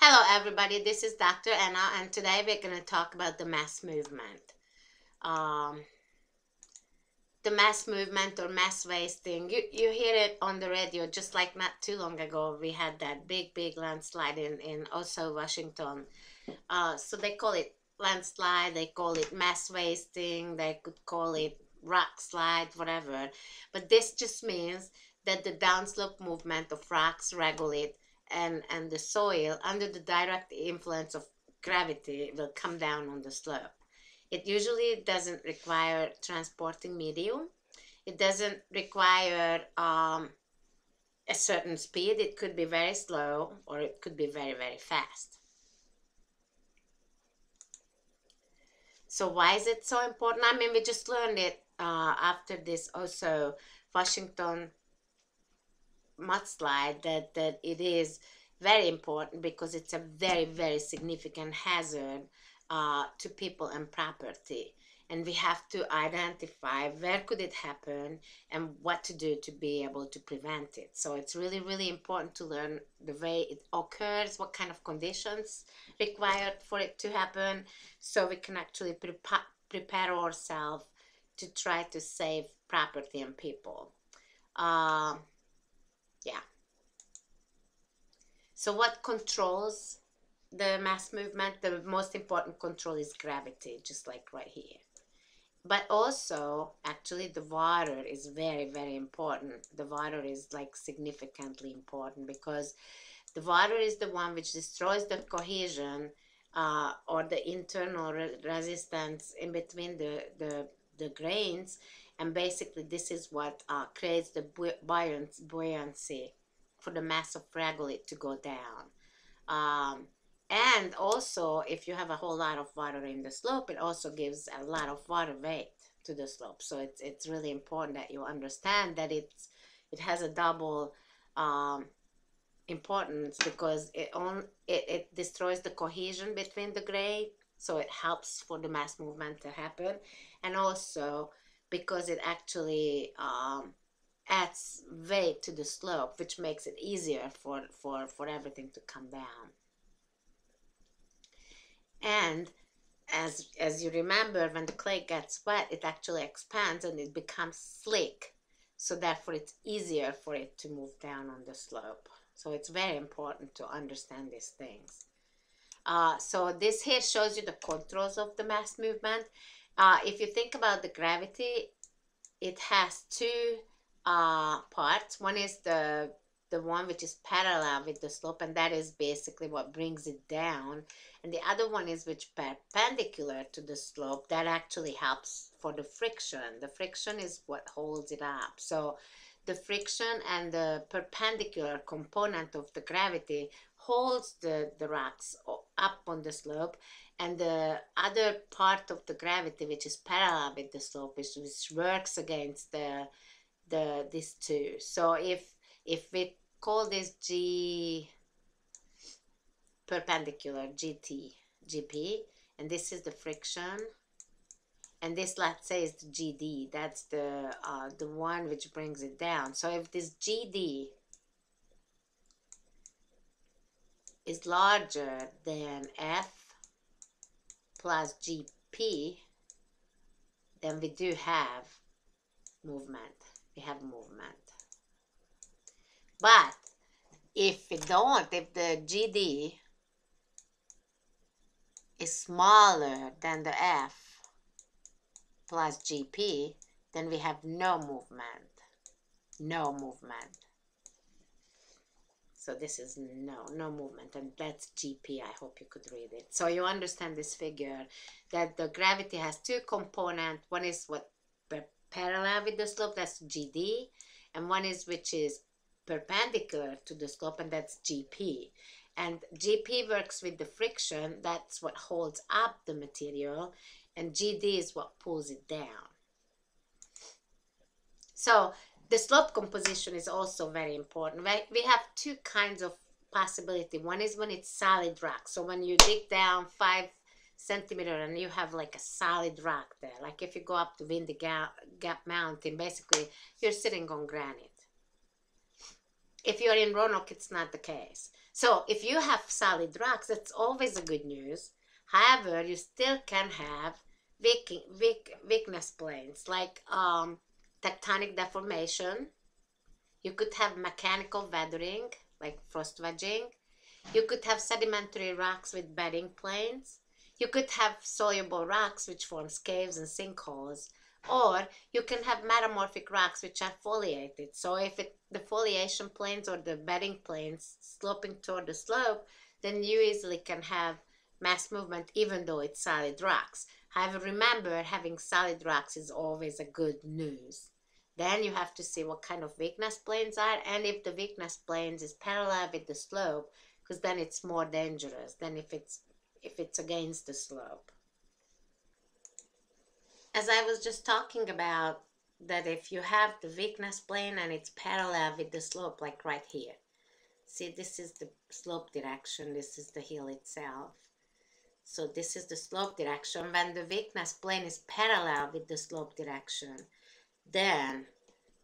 Hello, everybody. This is Dr. Anna, and today we're going to talk about the mass movement. Um, the mass movement or mass wasting. You, you hear it on the radio, just like not too long ago, we had that big, big landslide in, in Oso, Washington. Uh, so they call it landslide, they call it mass wasting, they could call it rock slide, whatever. But this just means that the downslope movement of rocks regolith and, and the soil under the direct influence of gravity will come down on the slope. It usually doesn't require transporting medium. It doesn't require um, a certain speed. It could be very slow or it could be very, very fast. So why is it so important? I mean, we just learned it uh, after this Oso Washington mudslide that that it is very important because it's a very very significant hazard uh, to people and property. And we have to identify where could it happen and what to do to be able to prevent it. So it's really really important to learn the way it occurs what kind of conditions required for it to happen so we can actually prepare prepare ourselves to try to save property and people. Uh, yeah. So what controls the mass movement? The most important control is gravity, just like right here. But also, actually, the water is very, very important. The water is like significantly important because the water is the one which destroys the cohesion uh, or the internal re resistance in between the, the, the grains and basically this is what uh, creates the buoyancy for the mass of regolith to go down. Um, and also if you have a whole lot of water in the slope it also gives a lot of water weight to the slope. So it's, it's really important that you understand that it's it has a double um, importance because it on it, it destroys the cohesion between the grade. So it helps for the mass movement to happen. And also because it actually um, adds weight to the slope, which makes it easier for, for, for everything to come down. And as, as you remember, when the clay gets wet, it actually expands and it becomes slick. So therefore, it's easier for it to move down on the slope. So it's very important to understand these things. Uh, so this here shows you the controls of the mass movement. Uh, if you think about the gravity, it has two uh, parts. One is the the one which is parallel with the slope and that is basically what brings it down. And the other one is which perpendicular to the slope that actually helps for the friction. The friction is what holds it up. So the friction and the perpendicular component of the gravity holds the, the rocks up on the slope and the other part of the gravity which is parallel with the slope which, which works against the the these two. So if if we call this g perpendicular gt gp and this is the friction and this let's say is the gd that's the uh, the one which brings it down. So if this gd is larger than f plus gp, then we do have movement. We have movement. But if we don't, if the GD is smaller than the F plus GP, then we have no movement. No movement. So this is no, no movement, and that's GP. I hope you could read it. So you understand this figure, that the gravity has two components. One is what parallel with the slope, that's GD, and one is which is perpendicular to the slope, and that's GP. And GP works with the friction, that's what holds up the material, and GD is what pulls it down. So the slope composition is also very important. Right? We have two kinds of possibility. One is when it's solid rock. So when you dig down five centimeter and you have like a solid rock there, like if you go up to Windy Gap, Gap Mountain, basically you're sitting on granite. If you're in Roanoke, it's not the case. So if you have solid rocks, that's always a good news. However, you still can have weak, weak, weakness planes like um, tectonic deformation. You could have mechanical weathering like frost wedging. You could have sedimentary rocks with bedding planes. You could have soluble rocks which forms caves and sinkholes. Or you can have metamorphic rocks which are foliated. So if it, the foliation planes or the bedding planes sloping toward the slope, then you easily can have mass movement even though it's solid rocks. However, remember having solid rocks is always a good news. Then you have to see what kind of weakness planes are and if the weakness planes is parallel with the slope because then it's more dangerous than if it's if it's against the slope. As I was just talking about that if you have the weakness plane and it's parallel with the slope like right here. See this is the slope direction, this is the hill itself. So this is the slope direction. When the weakness plane is parallel with the slope direction, then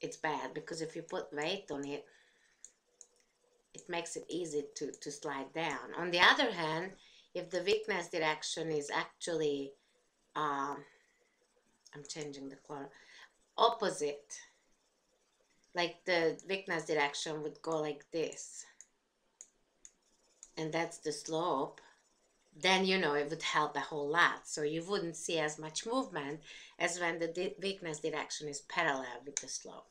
it's bad because if you put weight on it, it makes it easy to, to slide down. On the other hand, if the weakness direction is actually, um, I'm changing the color, opposite, like the weakness direction would go like this, and that's the slope, then you know it would help a whole lot. So you wouldn't see as much movement as when the di weakness direction is parallel with the slope.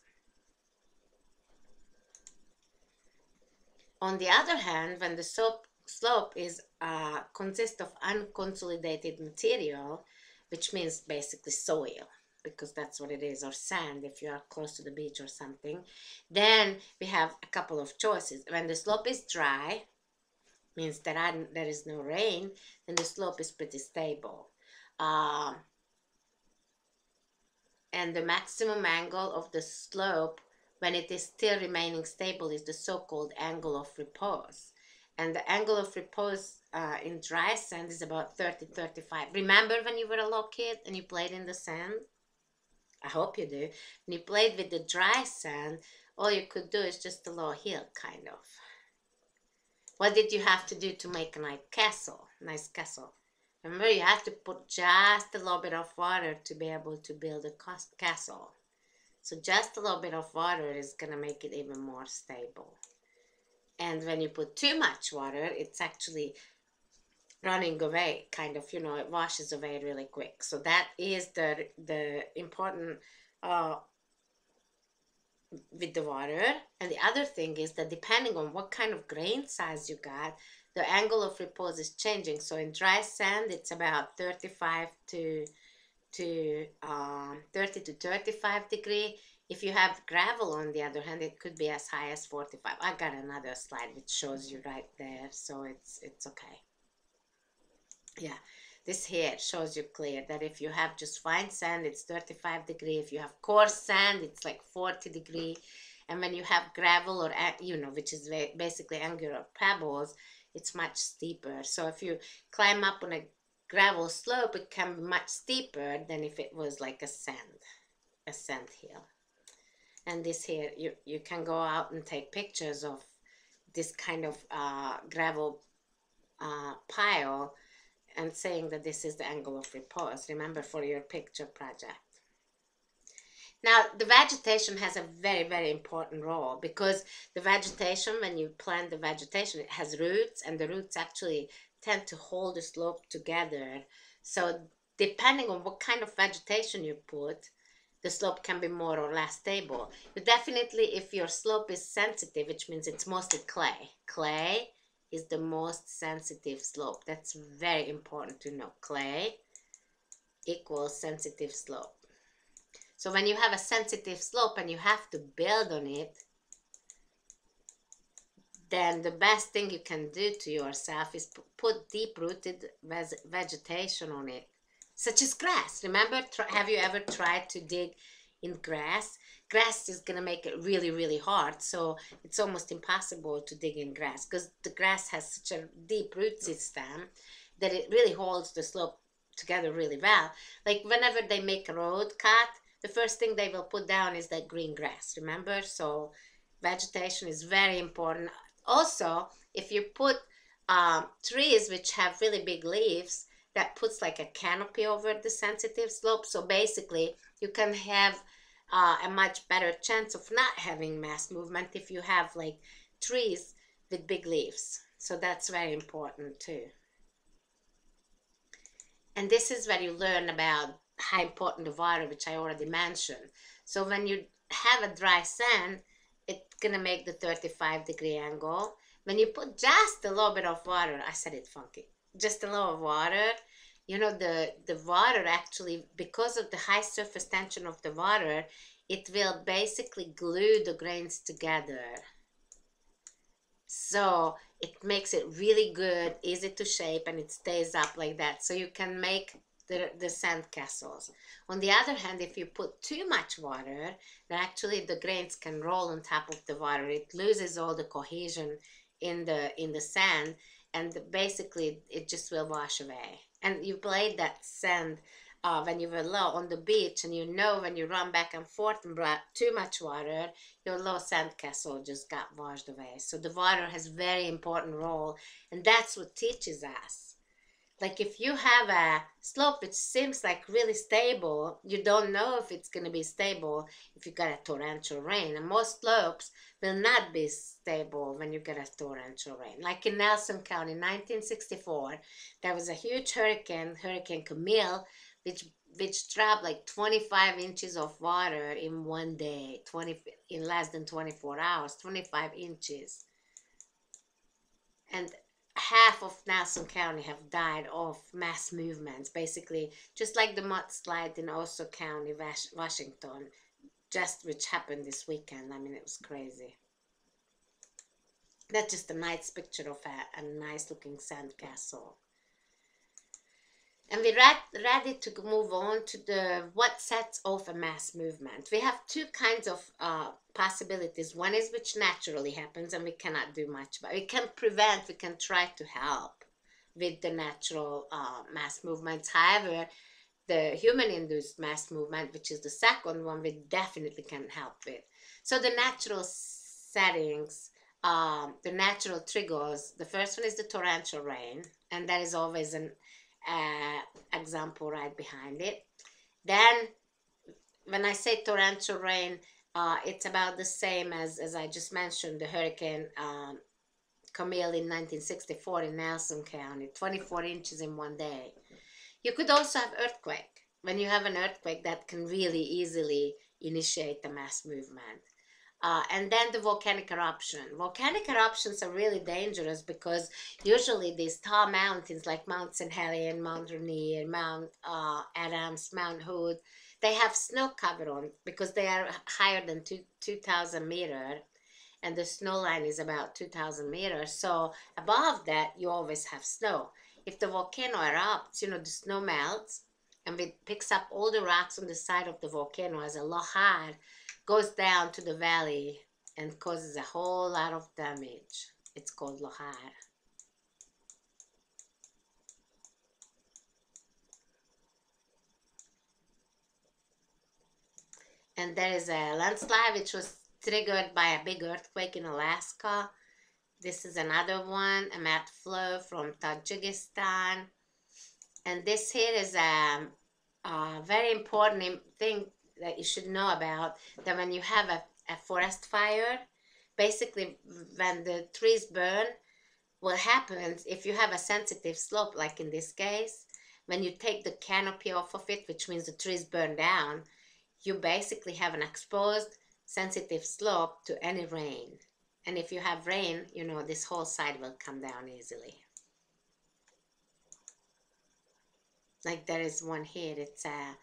On the other hand, when the slope, slope is uh, consists of unconsolidated material, which means basically soil, because that's what it is, or sand if you are close to the beach or something, then we have a couple of choices. When the slope is dry, means that there is no rain, then the slope is pretty stable. Uh, and the maximum angle of the slope when it is still remaining stable is the so-called angle of repose. And the angle of repose uh, in dry sand is about 30, 35. Remember when you were a little kid and you played in the sand? I hope you do. When you played with the dry sand, all you could do is just a little hill, kind of. What did you have to do to make a nice castle? Nice castle. Remember, you have to put just a little bit of water to be able to build a castle. So just a little bit of water is going to make it even more stable. And when you put too much water, it's actually running away, kind of, you know, it washes away really quick. So that is the, the important uh, with the water. And the other thing is that depending on what kind of grain size you got, the angle of repose is changing. So in dry sand, it's about 35 to to um, 30 to 35 degree. If you have gravel on the other hand, it could be as high as 45. I got another slide which shows you right there, so it's it's okay. Yeah, this here shows you clear that if you have just fine sand, it's 35 degree. If you have coarse sand, it's like 40 degree. And when you have gravel or, you know, which is basically angular pebbles, it's much steeper. So if you climb up on a gravel slope, it can be much steeper than if it was like a sand, a sand hill. And this here, you, you can go out and take pictures of this kind of uh, gravel uh, pile and saying that this is the angle of repose. Remember for your picture project. Now, the vegetation has a very, very important role because the vegetation, when you plant the vegetation, it has roots and the roots actually tend to hold the slope together. So depending on what kind of vegetation you put, the slope can be more or less stable. But definitely if your slope is sensitive, which means it's mostly clay, clay is the most sensitive slope. That's very important to know. Clay equals sensitive slope. So when you have a sensitive slope and you have to build on it, then the best thing you can do to yourself is put deep-rooted vegetation on it, such as grass. Remember, have you ever tried to dig in grass? Grass is going to make it really, really hard, so it's almost impossible to dig in grass because the grass has such a deep root system that it really holds the slope together really well. Like whenever they make a road cut, the first thing they will put down is that green grass, remember? So vegetation is very important Also, if you put um, trees which have really big leaves, that puts like a canopy over the sensitive slope. So basically, you can have uh, a much better chance of not having mass movement if you have like trees with big leaves. So that's very important too. And this is where you learn about how important the water, which I already mentioned. So when you have a dry sand, it's gonna make the 35 degree angle. When you put just a little bit of water, I said it funky, just a little water, you know, the, the water actually, because of the high surface tension of the water, it will basically glue the grains together. So it makes it really good, easy to shape, and it stays up like that. So you can make the, the sand castles. On the other hand, if you put too much water, then actually the grains can roll on top of the water. It loses all the cohesion in the in the sand, and basically it just will wash away. And you played that sand uh, when you were low on the beach and you know when you run back and forth and brought too much water, your low sandcastle just got washed away. So the water has very important role and that's what teaches us. Like if you have a slope which seems like really stable, you don't know if it's going to be stable if you get a torrential rain. And most slopes will not be stable when you get a torrential rain. Like in Nelson County, 1964, there was a huge hurricane, Hurricane Camille, which which dropped like 25 inches of water in one day 20 in less than 24 hours 25 inches and half of Nelson County have died of mass movements. Basically just like the mudslide in Osceola County Washington just which happened this weekend. I mean it was crazy. That's just a nice picture of a, a nice looking sandcastle and we're ready to move on to the what sets off a mass movement. We have two kinds of uh, possibilities. One is which naturally happens and we cannot do much but We can prevent, we can try to help with the natural uh, mass movements. However, the human-induced mass movement, which is the second one, we definitely can help with. So the natural settings, um, the natural triggers, the first one is the torrential rain, and that is always an uh, example right behind it. Then, when I say torrential rain, uh, it's about the same as, as I just mentioned, the hurricane um, Camille in 1964 in Nelson County, 24 inches in one day. You could also have earthquake. When you have an earthquake, that can really easily initiate the mass movement. Uh, and then the volcanic eruption. Volcanic eruptions are really dangerous because usually these tall mountains like Mount St. Helens, Mount Rainier, Mount uh, Adams, Mount Hood, they have snow cover on because they are higher than 2,000 meter and the snow line is about 2,000 meters. So above that, you always have snow. If the volcano erupts, you know, the snow melts and it picks up all the rocks on the side of the volcano as a lahar goes down to the valley and causes a whole lot of damage. It's called lahar. And there is a landslide which was triggered by a big earthquake in Alaska. This is another one, a mudflow from Tajikistan. And this here is a, a very important thing that you should know about that when you have a, a forest fire, basically when the trees burn, what happens if you have a sensitive slope, like in this case, when you take the canopy off of it, which means the trees burn down, you basically have an exposed sensitive slope to any rain. And if you have rain, you know, this whole side will come down easily. Like there is one here, it's a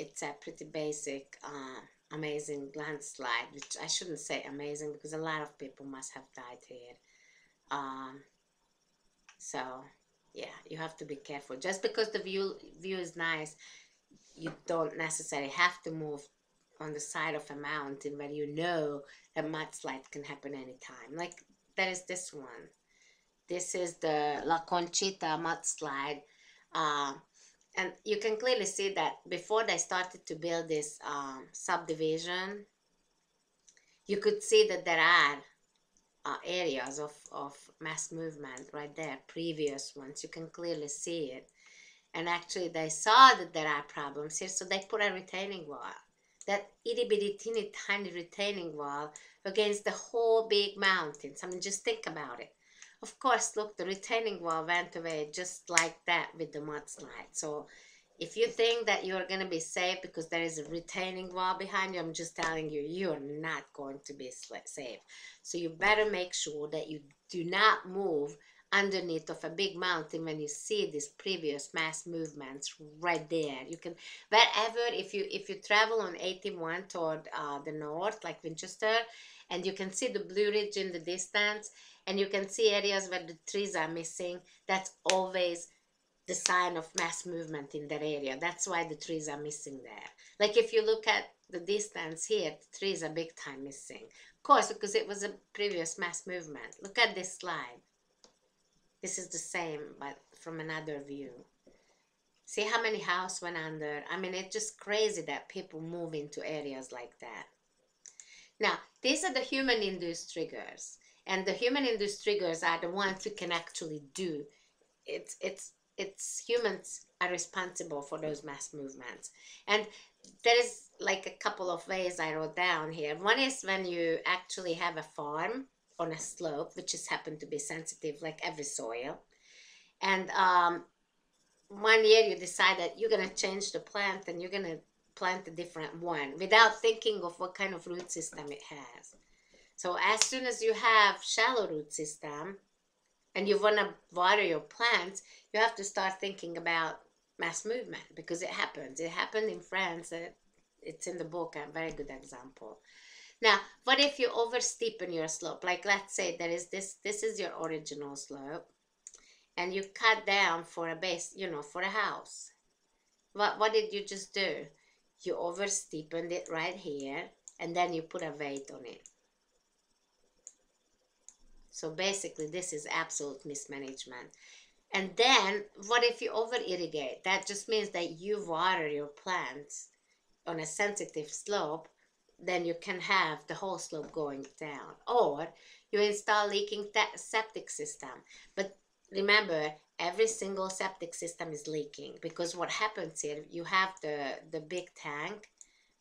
it's a pretty basic, uh, amazing landslide, which I shouldn't say amazing because a lot of people must have died here. Um, so, yeah, you have to be careful. Just because the view view is nice, you don't necessarily have to move on the side of a mountain where you know a mudslide can happen anytime. Like there is this one. This is the La Conchita mudslide. Uh, and you can clearly see that before they started to build this um, subdivision, you could see that there are uh, areas of, of mass movement right there, previous ones. You can clearly see it. And actually, they saw that there are problems here, so they put a retaining wall. That itty bitty teeny tiny retaining wall against the whole big mountains. I mean, just think about it. Of course, look, the retaining wall went away just like that with the mudslide. So if you think that you're going to be safe because there is a retaining wall behind you, I'm just telling you, you're not going to be safe. So you better make sure that you do not move underneath of a big mountain when you see these previous mass movements right there you can wherever if you if you travel on 81 toward uh, the north like winchester and you can see the blue ridge in the distance and you can see areas where the trees are missing that's always the sign of mass movement in that area. That's why the trees are missing there. Like if you look at the distance here, the trees are big time missing. Of course, because it was a previous mass movement. Look at this slide. This is the same, but from another view. See how many houses went under? I mean, it's just crazy that people move into areas like that. Now, these are the human-induced triggers. And the human-induced triggers are the ones you can actually do. It's, it's it's humans are responsible for those mass movements. And there is like a couple of ways I wrote down here. One is when you actually have a farm on a slope, which has happened to be sensitive like every soil. And um, one year you decide that you're going to change the plant and you're going to plant a different one without thinking of what kind of root system it has. So as soon as you have shallow root system, and you want to water your plants, you have to start thinking about mass movement because it happens. It happened in France. Uh, it's in the book, a very good example. Now, what if you oversteepen your slope? Like let's say there is this, this is your original slope and you cut down for a base, you know, for a house. What, what did you just do? You oversteepened it right here and then you put a weight on it. So basically, this is absolute mismanagement. And then, what if you over irrigate? That just means that you water your plants on a sensitive slope, then you can have the whole slope going down. Or you install leaking septic system. But remember, every single septic system is leaking because what happens here, you have the, the big tank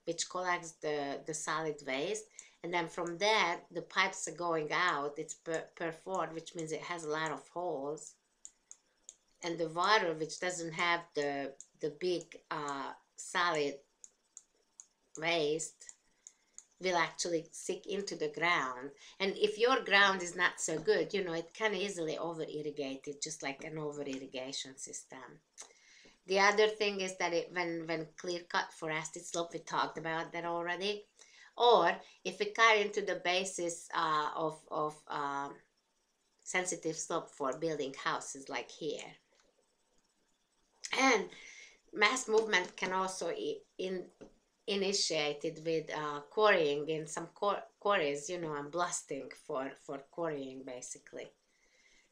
which collects the, the solid waste and then from that the pipes are going out it's per which means it has a lot of holes. And the water which doesn't have the the big uh, solid waste will actually sink into the ground. And if your ground is not so good you know it can easily over irrigate it just like an over irrigation system. The other thing is that it when when clear cut forested slope we talked about that already or if we cut into the basis uh, of, of um, sensitive slope for building houses like here. And mass movement can also in, initiated with uh, quarrying in some quarries, you know, and blasting for, for quarrying basically.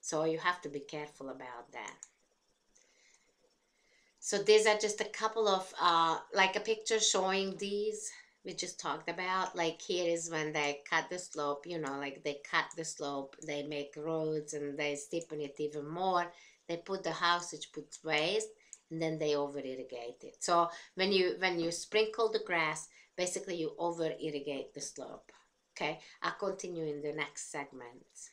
So you have to be careful about that. So these are just a couple of, uh, like a picture showing these we just talked about like here is when they cut the slope you know like they cut the slope they make roads and they steepen it even more. They put the house which puts waste and then they over irrigate it. So when you when you sprinkle the grass basically you over irrigate the slope okay? I'll continue in the next segment